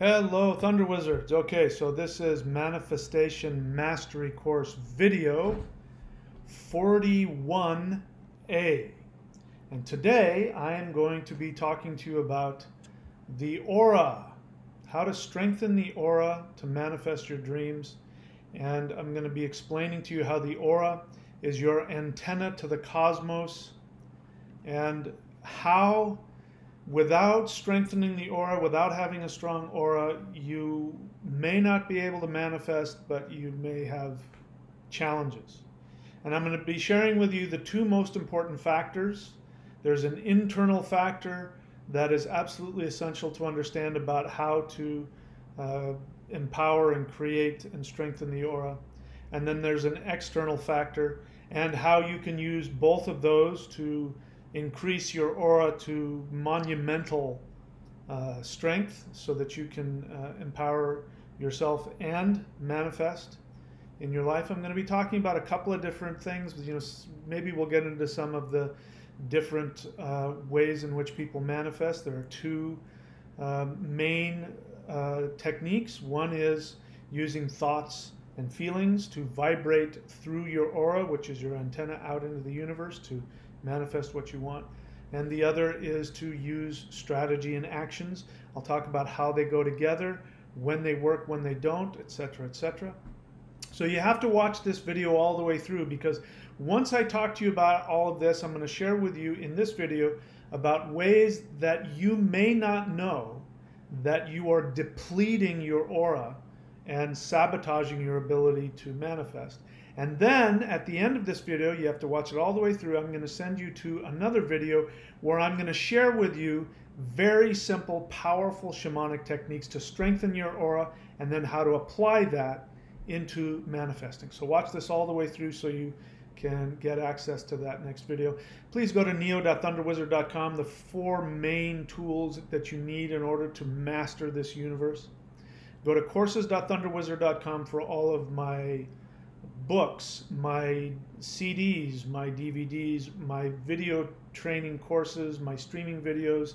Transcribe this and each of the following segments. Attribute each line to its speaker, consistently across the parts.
Speaker 1: Hello, Thunder Wizards. Okay, so this is Manifestation Mastery Course video 41A. And today I am going to be talking to you about the aura, how to strengthen the aura to manifest your dreams. And I'm going to be explaining to you how the aura is your antenna to the cosmos and how without strengthening the aura, without having a strong aura, you may not be able to manifest, but you may have challenges. And I'm going to be sharing with you the two most important factors. There's an internal factor that is absolutely essential to understand about how to uh, empower and create and strengthen the aura. And then there's an external factor and how you can use both of those to increase your aura to monumental uh, strength so that you can uh, empower yourself and manifest in your life. I'm going to be talking about a couple of different things. You know, maybe we'll get into some of the different uh, ways in which people manifest. There are two um, main uh, techniques. One is using thoughts and feelings to vibrate through your aura, which is your antenna out into the universe to manifest what you want. And the other is to use strategy and actions. I'll talk about how they go together, when they work, when they don't, etc., etc. So you have to watch this video all the way through because once I talk to you about all of this, I'm going to share with you in this video about ways that you may not know that you are depleting your aura and sabotaging your ability to manifest. And then at the end of this video, you have to watch it all the way through. I'm going to send you to another video where I'm going to share with you very simple, powerful shamanic techniques to strengthen your aura and then how to apply that into manifesting. So watch this all the way through so you can get access to that next video. Please go to neo.thunderwizard.com, the four main tools that you need in order to master this universe. Go to courses.thunderwizard.com for all of my books, my CDs, my DVDs, my video training courses, my streaming videos,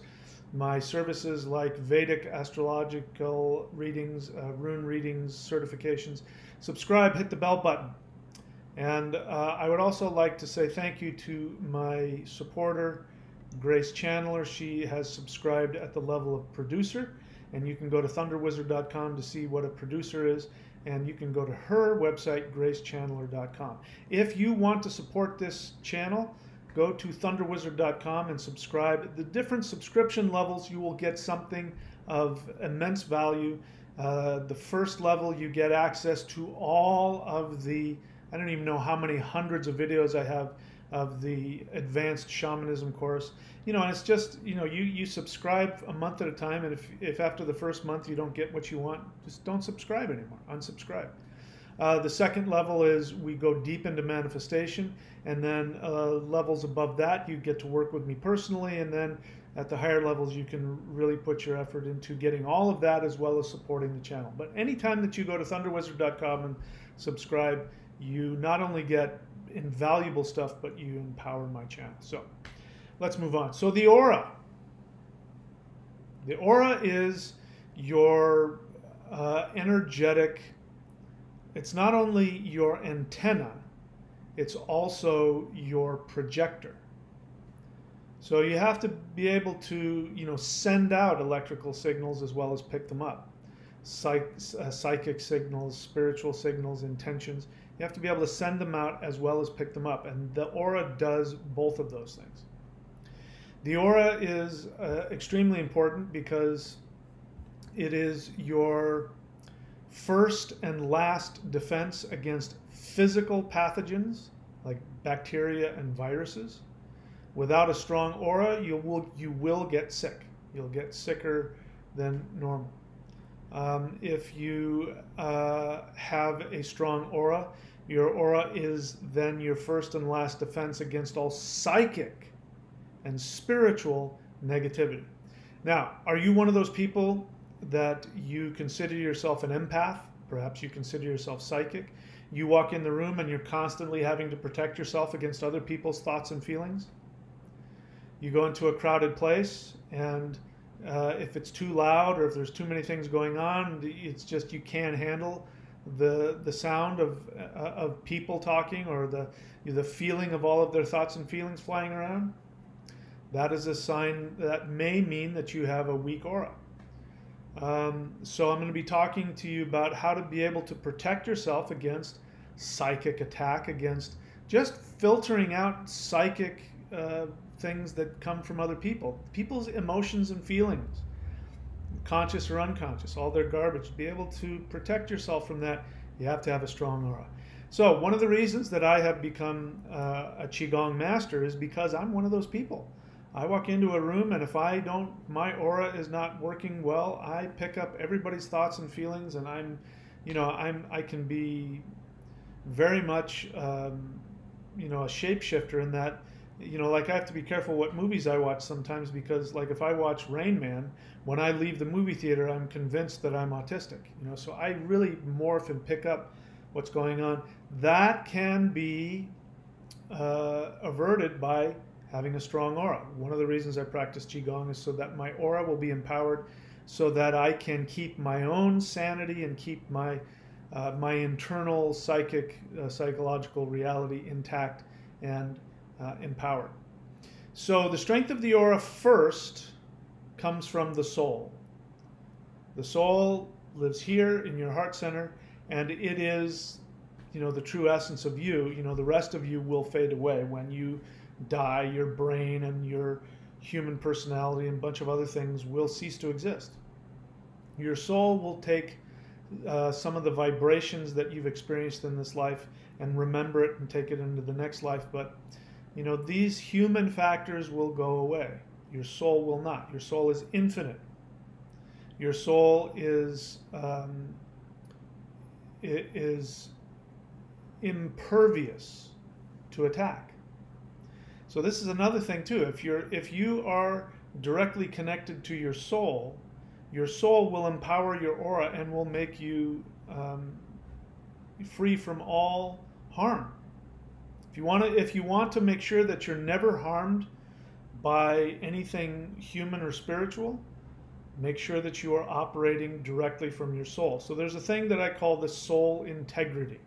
Speaker 1: my services like Vedic astrological readings, uh, rune readings, certifications. Subscribe, hit the bell button. And uh, I would also like to say thank you to my supporter, Grace Chandler. She has subscribed at the level of producer, and you can go to thunderwizard.com to see what a producer is and you can go to her website, gracechandler.com. If you want to support this channel, go to thunderwizard.com and subscribe. The different subscription levels, you will get something of immense value. Uh, the first level, you get access to all of the, I don't even know how many hundreds of videos I have of the advanced shamanism course. You know and it's just you know you you subscribe a month at a time and if if after the first month you don't get what you want just don't subscribe anymore. Unsubscribe. Uh, the second level is we go deep into manifestation and then uh, levels above that you get to work with me personally and then at the higher levels you can really put your effort into getting all of that as well as supporting the channel. But anytime that you go to thunderwizard.com and subscribe you not only get invaluable stuff, but you empower my channel. So let's move on. So the aura. The aura is your uh, energetic, it's not only your antenna, it's also your projector. So you have to be able to, you know, send out electrical signals as well as pick them up. Psych, uh, psychic signals, spiritual signals, intentions. You have to be able to send them out as well as pick them up. And the aura does both of those things. The aura is uh, extremely important because it is your first and last defense against physical pathogens like bacteria and viruses. Without a strong aura, you will, you will get sick. You'll get sicker than normal. Um, if you uh, have a strong aura, your aura is then your first and last defense against all psychic and spiritual negativity. Now, are you one of those people that you consider yourself an empath? Perhaps you consider yourself psychic. You walk in the room and you're constantly having to protect yourself against other people's thoughts and feelings. You go into a crowded place and uh, if it's too loud or if there's too many things going on, it's just you can't handle the the sound of uh, of people talking or the the feeling of all of their thoughts and feelings flying around. That is a sign that may mean that you have a weak aura. Um, so I'm going to be talking to you about how to be able to protect yourself against psychic attack, against just filtering out psychic uh, things that come from other people, people's emotions and feelings, conscious or unconscious, all their garbage. Be able to protect yourself from that, you have to have a strong aura. So, one of the reasons that I have become uh, a Qigong master is because I'm one of those people. I walk into a room and if I don't, my aura is not working well, I pick up everybody's thoughts and feelings and I'm, you know, I'm, I can be very much, um, you know, a shapeshifter in that, you know, like I have to be careful what movies I watch sometimes because like if I watch Rain Man, when I leave the movie theater, I'm convinced that I'm autistic, you know, so I really morph and pick up what's going on. That can be uh, averted by having a strong aura. One of the reasons I practice Qigong is so that my aura will be empowered so that I can keep my own sanity and keep my, uh, my internal psychic, uh, psychological reality intact and uh, empowered. So the strength of the aura first comes from the soul. The soul lives here in your heart center and it is you know the true essence of you you know the rest of you will fade away when you die, your brain and your human personality and a bunch of other things will cease to exist. Your soul will take uh, some of the vibrations that you've experienced in this life and remember it and take it into the next life. But, you know, these human factors will go away. Your soul will not. Your soul is infinite. Your soul is um, it is impervious to attack. So this is another thing too. If you're if you are directly connected to your soul, your soul will empower your aura and will make you um, free from all harm. If you want to if you want to make sure that you're never harmed by anything human or spiritual, make sure that you are operating directly from your soul. So there's a thing that I call the soul integrity.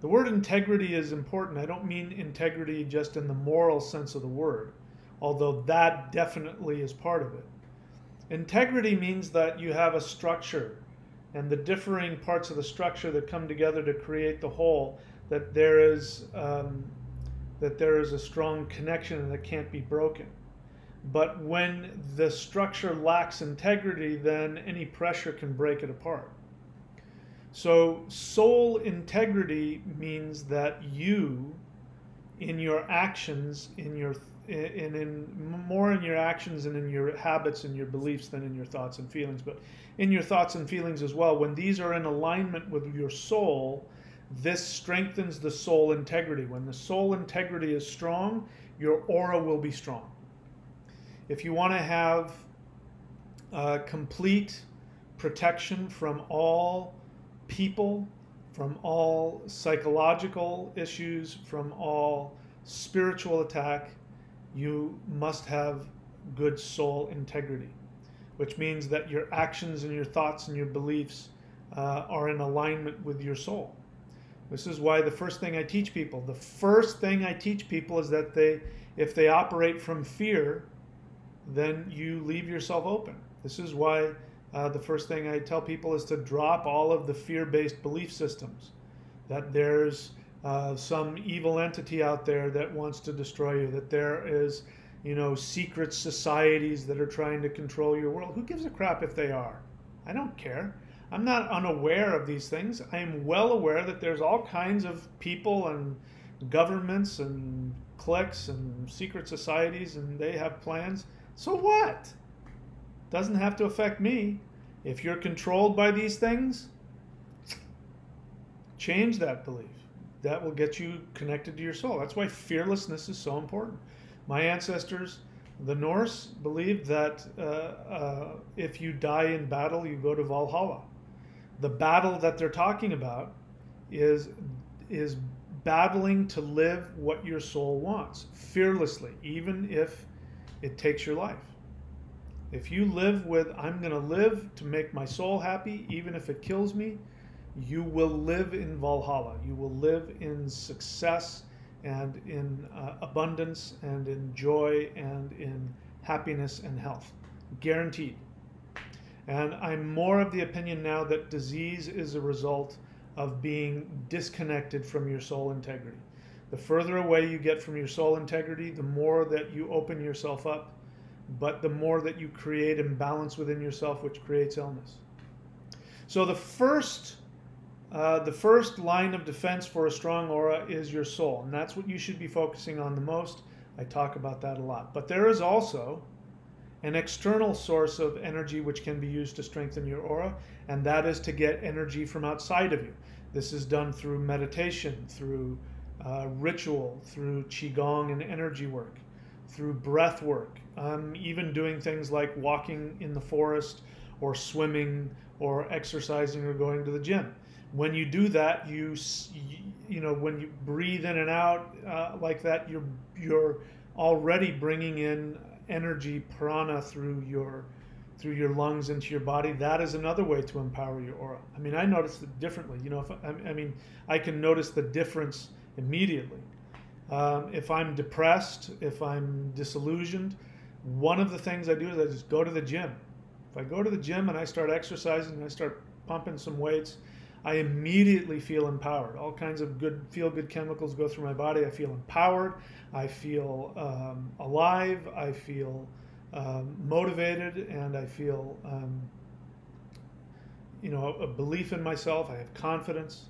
Speaker 1: The word integrity is important. I don't mean integrity just in the moral sense of the word, although that definitely is part of it. Integrity means that you have a structure and the differing parts of the structure that come together to create the whole, that there is, um, that there is a strong connection that can't be broken. But when the structure lacks integrity, then any pressure can break it apart. So, soul integrity means that you, in your actions, in your in, in more in your actions and in your habits and your beliefs than in your thoughts and feelings, but in your thoughts and feelings as well. When these are in alignment with your soul, this strengthens the soul integrity. When the soul integrity is strong, your aura will be strong. If you want to have uh, complete protection from all people, from all psychological issues, from all spiritual attack, you must have good soul integrity, which means that your actions and your thoughts and your beliefs uh, are in alignment with your soul. This is why the first thing I teach people, the first thing I teach people is that they, if they operate from fear, then you leave yourself open. This is why uh, the first thing I tell people is to drop all of the fear based belief systems that there's uh, some evil entity out there that wants to destroy you, that there is, you know, secret societies that are trying to control your world. Who gives a crap if they are? I don't care. I'm not unaware of these things. I am well aware that there's all kinds of people and governments and cliques and secret societies and they have plans. So what? Doesn't have to affect me. If you're controlled by these things, change that belief. That will get you connected to your soul. That's why fearlessness is so important. My ancestors, the Norse, believed that uh, uh, if you die in battle, you go to Valhalla. The battle that they're talking about is is battling to live what your soul wants fearlessly, even if it takes your life. If you live with, I'm going to live to make my soul happy, even if it kills me, you will live in Valhalla. You will live in success and in uh, abundance and in joy and in happiness and health. Guaranteed. And I'm more of the opinion now that disease is a result of being disconnected from your soul integrity. The further away you get from your soul integrity, the more that you open yourself up, but the more that you create imbalance within yourself, which creates illness. So the first, uh, the first line of defense for a strong aura is your soul, and that's what you should be focusing on the most. I talk about that a lot. But there is also an external source of energy which can be used to strengthen your aura, and that is to get energy from outside of you. This is done through meditation, through uh, ritual, through qigong and energy work, through breath work, um, even doing things like walking in the forest or swimming or exercising or going to the gym. When you do that, you you know when you breathe in and out uh, like that, you're you're already bringing in energy prana through your through your lungs into your body that is another way to empower your aura i mean i notice it differently you know if i, I mean i can notice the difference immediately. Um, if I'm depressed, if I'm disillusioned, one of the things I do is I just go to the gym. If I go to the gym and I start exercising and I start pumping some weights, I immediately feel empowered. All kinds of good feel good chemicals go through my body. I feel empowered. I feel um, alive. I feel um, motivated, and I feel um, you know a belief in myself. I have confidence.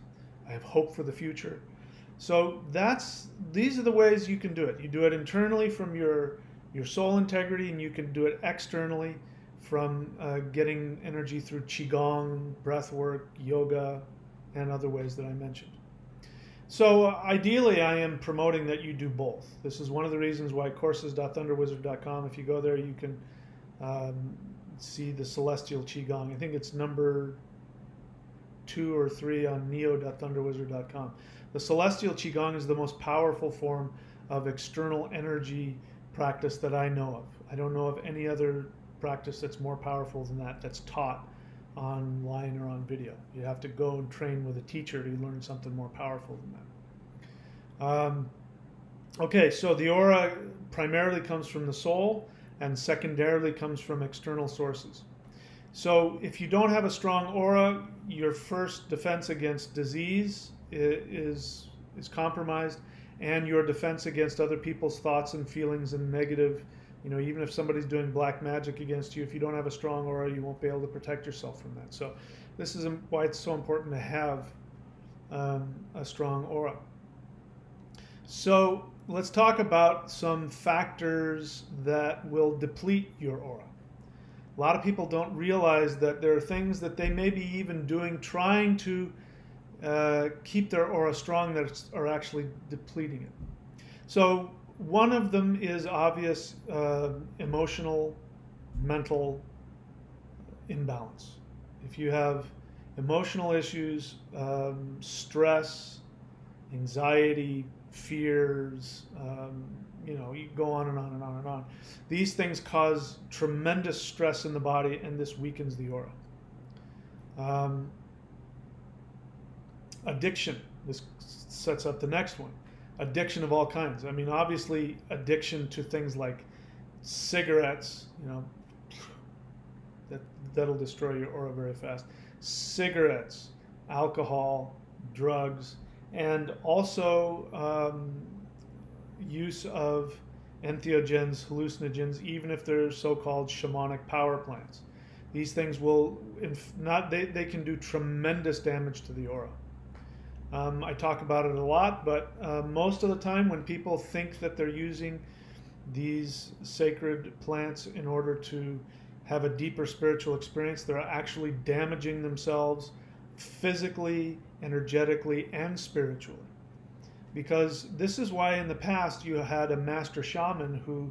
Speaker 1: I have hope for the future. So that's these are the ways you can do it. You do it internally from your your soul integrity, and you can do it externally from uh, getting energy through qigong, breath work, yoga, and other ways that I mentioned. So uh, ideally, I am promoting that you do both. This is one of the reasons why courses.thunderwizard.com. If you go there, you can um, see the celestial qigong. I think it's number two or three on neo.thunderwizard.com. The celestial qigong is the most powerful form of external energy practice that I know of. I don't know of any other practice that's more powerful than that that's taught online or on video. You have to go and train with a teacher to learn something more powerful than that. Um, okay, so the aura primarily comes from the soul and secondarily comes from external sources. So if you don't have a strong aura, your first defense against disease is is compromised, and your defense against other people's thoughts and feelings and negative. You know, even if somebody's doing black magic against you, if you don't have a strong aura, you won't be able to protect yourself from that. So, this is why it's so important to have um, a strong aura. So, let's talk about some factors that will deplete your aura. A lot of people don't realize that there are things that they may be even doing trying to uh, keep their aura strong that are actually depleting it. So one of them is obvious uh, emotional, mental imbalance. If you have emotional issues, um, stress, anxiety, fears, um, you know, you go on and on and on and on. These things cause tremendous stress in the body, and this weakens the aura. Um, addiction. This sets up the next one. Addiction of all kinds. I mean, obviously, addiction to things like cigarettes, you know, that, that'll destroy your aura very fast. Cigarettes, alcohol, drugs, and also um, use of entheogens, hallucinogens, even if they're so-called shamanic power plants. These things will not they, they can do tremendous damage to the aura. Um, I talk about it a lot, but uh, most of the time when people think that they're using these sacred plants in order to have a deeper spiritual experience, they're actually damaging themselves physically, energetically, and spiritually. Because this is why in the past you had a master shaman who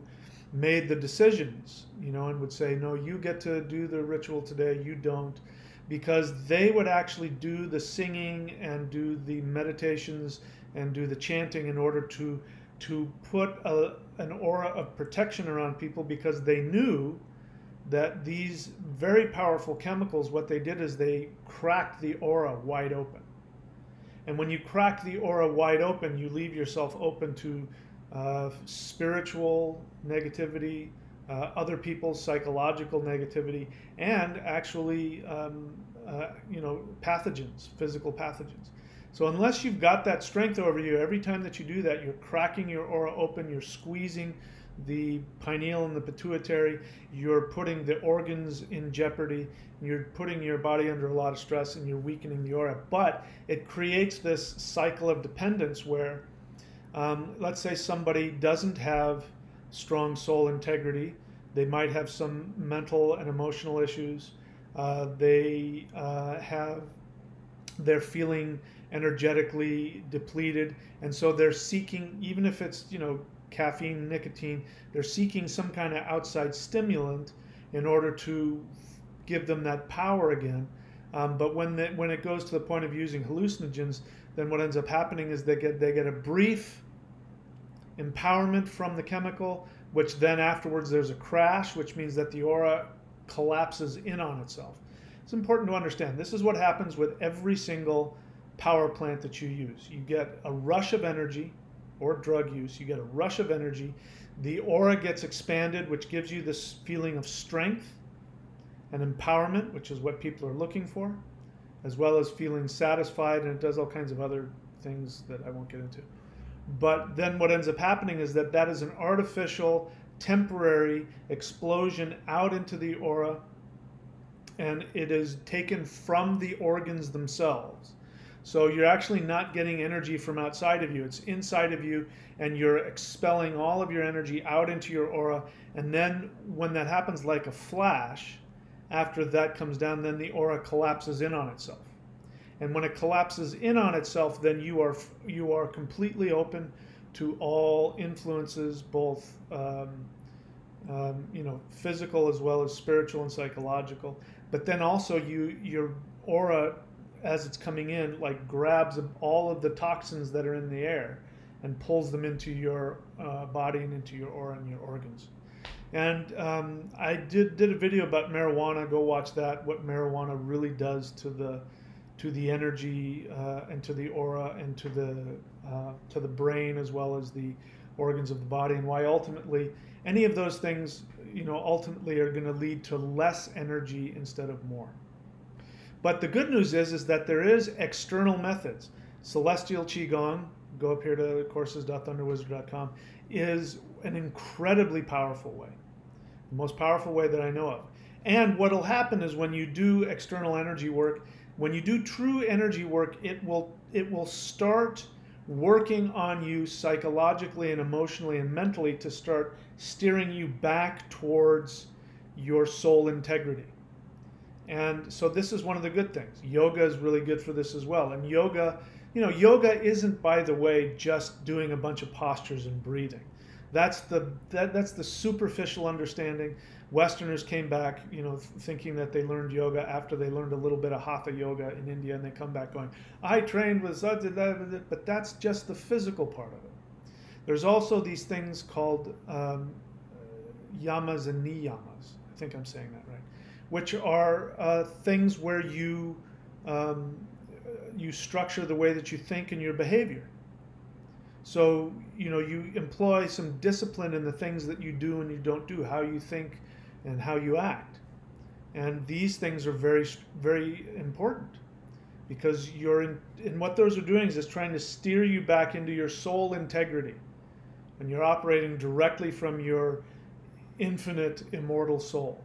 Speaker 1: made the decisions, you know, and would say, no, you get to do the ritual today, you don't because they would actually do the singing and do the meditations and do the chanting in order to to put a, an aura of protection around people because they knew that these very powerful chemicals, what they did is they cracked the aura wide open. And when you crack the aura wide open, you leave yourself open to uh, spiritual negativity, uh, other people's psychological negativity, and actually, um, uh, you know, pathogens, physical pathogens. So unless you've got that strength over you, every time that you do that, you're cracking your aura open, you're squeezing the pineal and the pituitary, you're putting the organs in jeopardy, you're putting your body under a lot of stress, and you're weakening the aura. But it creates this cycle of dependence where, um, let's say, somebody doesn't have strong soul integrity, they might have some mental and emotional issues, uh, they uh, have, they're feeling energetically depleted, and so they're seeking, even if it's, you know, caffeine, nicotine. They're seeking some kind of outside stimulant in order to give them that power again. Um, but when the, when it goes to the point of using hallucinogens, then what ends up happening is they get they get a brief empowerment from the chemical, which then afterwards there's a crash, which means that the aura collapses in on itself. It's important to understand. This is what happens with every single power plant that you use. You get a rush of energy or drug use, you get a rush of energy. The aura gets expanded, which gives you this feeling of strength and empowerment, which is what people are looking for, as well as feeling satisfied, and it does all kinds of other things that I won't get into. But then what ends up happening is that that is an artificial, temporary explosion out into the aura, and it is taken from the organs themselves. So you're actually not getting energy from outside of you. It's inside of you, and you're expelling all of your energy out into your aura. And then when that happens like a flash, after that comes down, then the aura collapses in on itself. And when it collapses in on itself, then you are you are completely open to all influences, both um, um, you know physical as well as spiritual and psychological. But then also you your aura as it's coming in, like grabs all of the toxins that are in the air and pulls them into your uh, body and into your aura and your organs. And um, I did did a video about marijuana. Go watch that. What marijuana really does to the to the energy uh, and to the aura and to the uh, to the brain as well as the organs of the body, and why ultimately any of those things, you know, ultimately are going to lead to less energy instead of more. But the good news is, is that there is external methods. Celestial Qigong, go up here to courses.thunderwizard.com, is an incredibly powerful way. The most powerful way that I know of. And what will happen is when you do external energy work, when you do true energy work, it will it will start working on you psychologically and emotionally and mentally to start steering you back towards your soul integrity. And so this is one of the good things. Yoga is really good for this as well. And yoga, you know, yoga isn't by the way just doing a bunch of postures and breathing. That's the that, that's the superficial understanding. Westerners came back, you know, thinking that they learned yoga after they learned a little bit of hatha yoga in India, and they come back going, "I trained with but that's just the physical part of it. There's also these things called um, yamas and niyamas. I think I'm saying that right which are uh, things where you um, you structure the way that you think and your behavior. So you know you employ some discipline in the things that you do and you don't do, how you think and how you act, and these things are very very important because you're in, and what those are doing is, trying to steer you back into your soul integrity, and you're operating directly from your infinite immortal soul.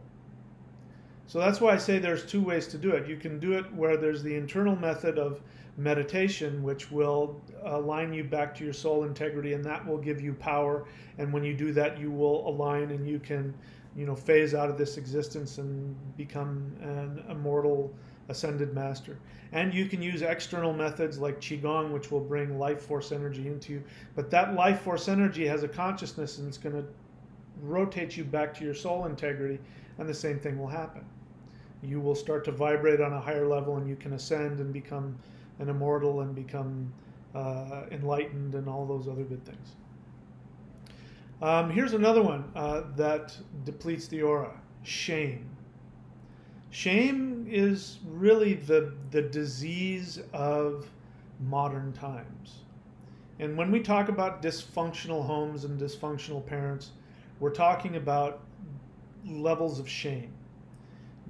Speaker 1: So that's why I say there's two ways to do it. You can do it where there's the internal method of meditation, which will align you back to your soul integrity, and that will give you power. And when you do that, you will align and you can, you know, phase out of this existence and become an immortal ascended master. And you can use external methods like Qigong, which will bring life force energy into you. But that life force energy has a consciousness and it's going to rotate you back to your soul integrity, and the same thing will happen you will start to vibrate on a higher level and you can ascend and become an immortal and become uh, enlightened and all those other good things. Um, here's another one uh, that depletes the aura. shame. Shame is really the, the disease of modern times. And when we talk about dysfunctional homes and dysfunctional parents, we're talking about levels of shame.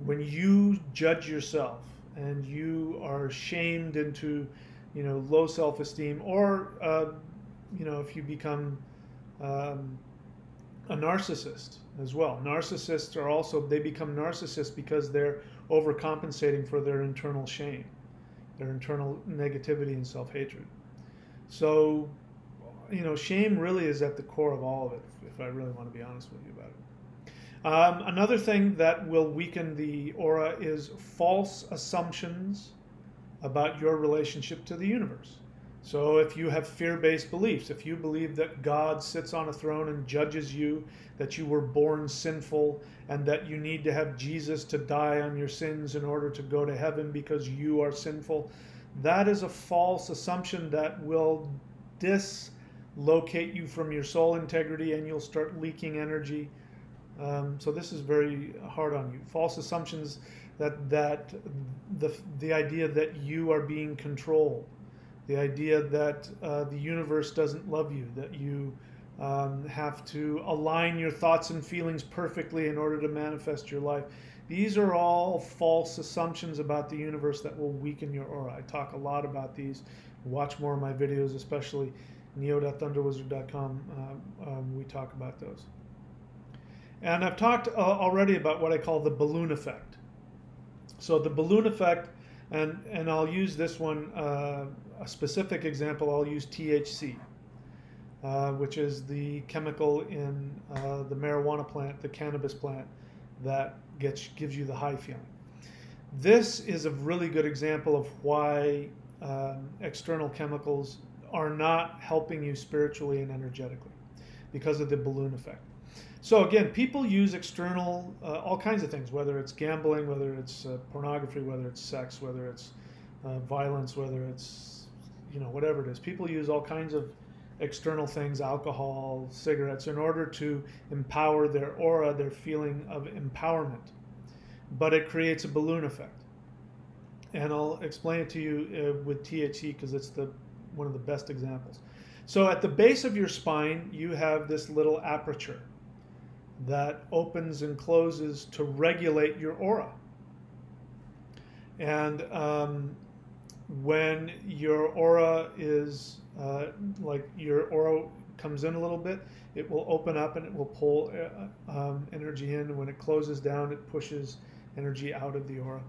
Speaker 1: When you judge yourself and you are shamed into, you know, low self-esteem, or uh, you know, if you become um, a narcissist as well. Narcissists are also they become narcissists because they're overcompensating for their internal shame, their internal negativity and self-hatred. So, you know, shame really is at the core of all of it, if I really want to be honest with you about it. Um, another thing that will weaken the aura is false assumptions about your relationship to the universe. So, if you have fear based beliefs, if you believe that God sits on a throne and judges you, that you were born sinful, and that you need to have Jesus to die on your sins in order to go to heaven because you are sinful, that is a false assumption that will dislocate you from your soul integrity and you'll start leaking energy. Um, so this is very hard on you. False assumptions that that the the idea that you are being controlled, the idea that uh, the universe doesn't love you, that you um, have to align your thoughts and feelings perfectly in order to manifest your life. These are all false assumptions about the universe that will weaken your aura. I talk a lot about these. Watch more of my videos, especially neo.thunderwizard.com. Uh, um, we talk about those. And I've talked uh, already about what I call the balloon effect. So the balloon effect, and, and I'll use this one, uh, a specific example, I'll use THC, uh, which is the chemical in uh, the marijuana plant, the cannabis plant, that gets gives you the high feeling. This is a really good example of why um, external chemicals are not helping you spiritually and energetically because of the balloon effect. So again, people use external, uh, all kinds of things, whether it's gambling, whether it's uh, pornography, whether it's sex, whether it's uh, violence, whether it's, you know, whatever it is. People use all kinds of external things, alcohol, cigarettes, in order to empower their aura, their feeling of empowerment. But it creates a balloon effect. And I'll explain it to you uh, with THC because it's the one of the best examples. So at the base of your spine, you have this little aperture that opens and closes to regulate your aura. And um, when your aura is uh, like your aura comes in a little bit, it will open up and it will pull uh, um, energy in. When it closes down, it pushes energy out of the aura,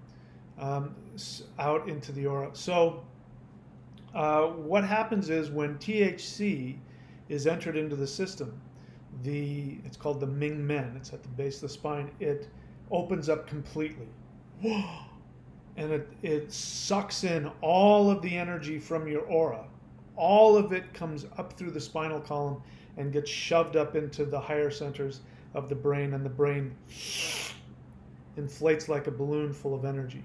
Speaker 1: um, out into the aura. So, uh, what happens is when THC is entered into the system, the it's called the Ming Men. It's at the base of the spine. It opens up completely. And it, it sucks in all of the energy from your aura all of it comes up through the spinal column and gets shoved up into the higher centers of the brain, and the brain inflates like a balloon full of energy.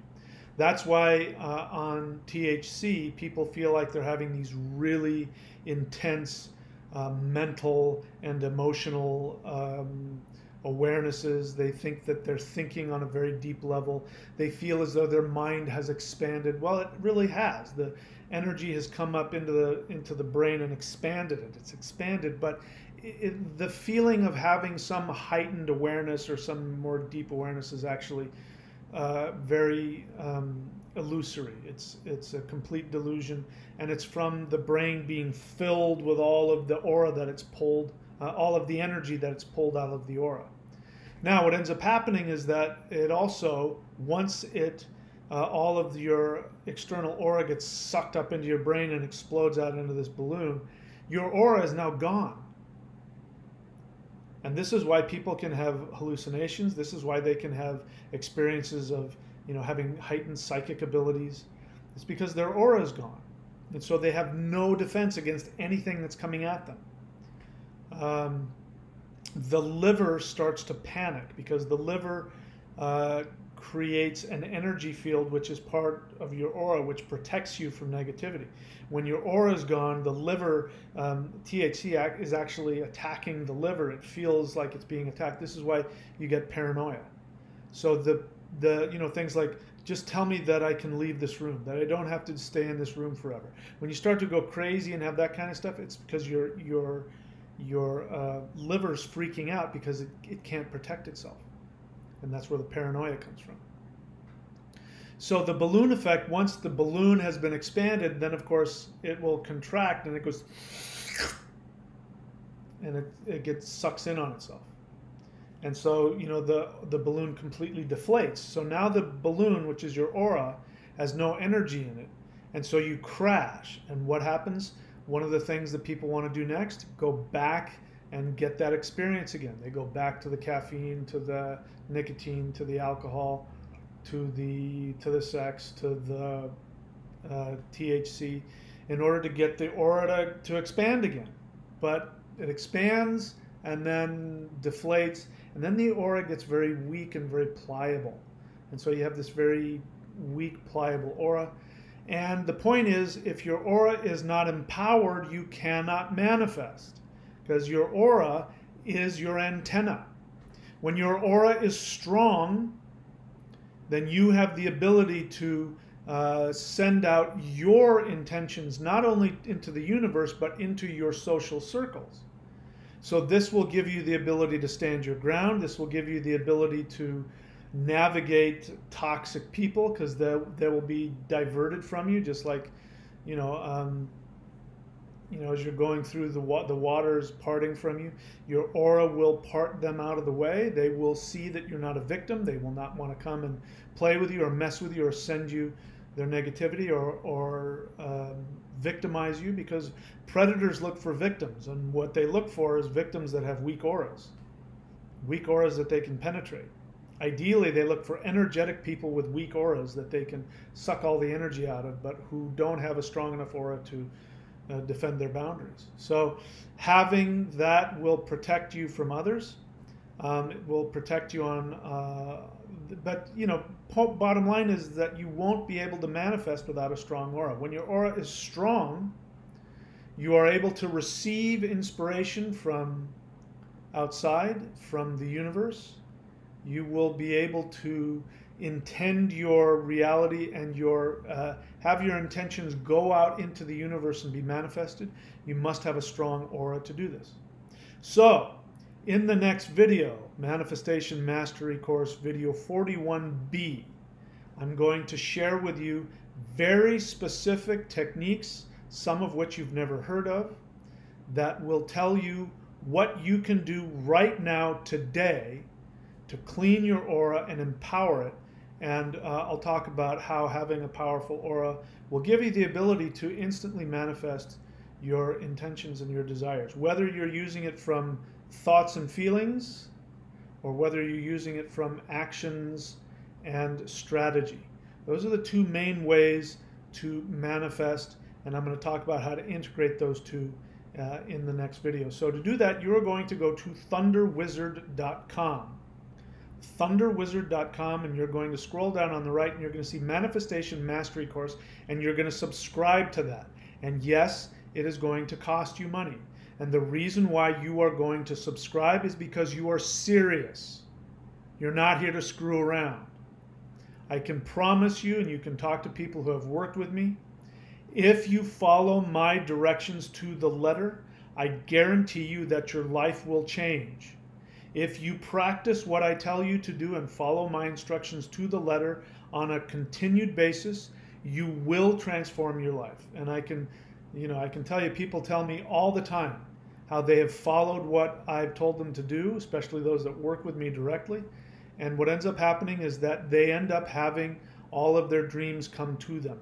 Speaker 1: That's why uh, on THC, people feel like they're having these really intense uh, mental and emotional um, awarenesses. They think that they're thinking on a very deep level. They feel as though their mind has expanded. Well, it really has. The energy has come up into the into the brain and expanded it. It's expanded, but it, the feeling of having some heightened awareness or some more deep awareness is actually uh, very um, illusory. It's it's a complete delusion, and it's from the brain being filled with all of the aura that it's pulled, uh, all of the energy that it's pulled out of the aura. Now, what ends up happening is that it also, once it uh, all of your external aura gets sucked up into your brain and explodes out into this balloon, your aura is now gone. And this is why people can have hallucinations. This is why they can have experiences of, you know, having heightened psychic abilities. It's because their aura is gone. And so they have no defense against anything that's coming at them. Um, the liver starts to panic because the liver uh, creates an energy field which is part of your aura, which protects you from negativity. When your aura is gone, the liver, um, THC is actually attacking the liver. It feels like it's being attacked. This is why you get paranoia. So the the you know things like just tell me that I can leave this room, that I don't have to stay in this room forever. When you start to go crazy and have that kind of stuff, it's because your your your uh, liver's freaking out because it, it can't protect itself, and that's where the paranoia comes from. So the balloon effect, once the balloon has been expanded, then of course it will contract and it goes, and it, it gets sucks in on itself. And so, you know, the, the balloon completely deflates. So now the balloon, which is your aura, has no energy in it. And so you crash. And what happens? One of the things that people want to do next, go back and get that experience again. They go back to the caffeine, to the nicotine, to the alcohol, to the to the sex, to the uh, THC, in order to get the aura to, to expand again. But it expands and then deflates, and then the aura gets very weak and very pliable. And so you have this very weak, pliable aura. And the point is, if your aura is not empowered, you cannot manifest because your aura is your antenna. When your aura is strong, then you have the ability to uh, send out your intentions not only into the universe but into your social circles. So this will give you the ability to stand your ground. This will give you the ability to navigate toxic people because they, they will be diverted from you, just like, you know, um, you know, as you're going through the wa- the waters parting from you, your aura will part them out of the way. They will see that you're not a victim. They will not want to come and play with you or mess with you or send you their negativity or or um, victimize you because predators look for victims, and what they look for is victims that have weak auras, weak auras that they can penetrate. Ideally, they look for energetic people with weak auras that they can suck all the energy out of, but who don't have a strong enough aura to uh, defend their boundaries. So, having that will protect you from others. Um, it will protect you on, uh, but you know, bottom line is that you won't be able to manifest without a strong aura. When your aura is strong, you are able to receive inspiration from outside, from the universe. You will be able to intend your reality and your uh, have your intentions go out into the universe and be manifested, you must have a strong aura to do this. So, in the next video, Manifestation Mastery Course video 41B, I'm going to share with you very specific techniques, some of which you've never heard of, that will tell you what you can do right now today to clean your aura and empower it and uh, I'll talk about how having a powerful aura will give you the ability to instantly manifest your intentions and your desires. Whether you're using it from thoughts and feelings or whether you're using it from actions and strategy. Those are the two main ways to manifest, and I'm going to talk about how to integrate those two uh, in the next video. So to do that, you're going to go to thunderwizard.com thunderwizard.com and you're going to scroll down on the right and you're going to see Manifestation Mastery Course and you're going to subscribe to that. And yes, it is going to cost you money. And the reason why you are going to subscribe is because you are serious. You're not here to screw around. I can promise you, and you can talk to people who have worked with me, if you follow my directions to the letter, I guarantee you that your life will change. If you practice what I tell you to do and follow my instructions to the letter on a continued basis, you will transform your life. And I can, you know, I can tell you people tell me all the time how they have followed what I've told them to do, especially those that work with me directly. And what ends up happening is that they end up having all of their dreams come to them.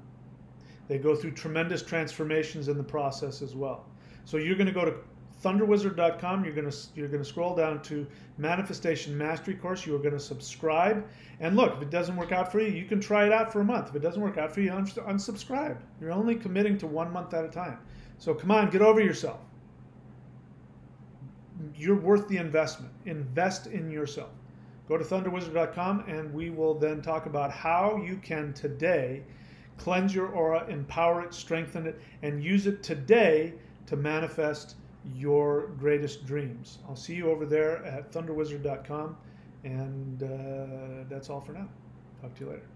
Speaker 1: They go through tremendous transformations in the process as well. So you're going to go to thunderwizard.com. You're going to you're going to scroll down to Manifestation Mastery course. You are going to subscribe. And look, if it doesn't work out for you, you can try it out for a month. If it doesn't work out for you, unsubscribe. You're only committing to one month at a time. So come on, get over yourself. You're worth the investment. Invest in yourself. Go to thunderwizard.com and we will then talk about how you can today cleanse your aura, empower it, strengthen it, and use it today to manifest your greatest dreams. I'll see you over there at thunderwizard.com And uh, that's all for now. Talk to you later.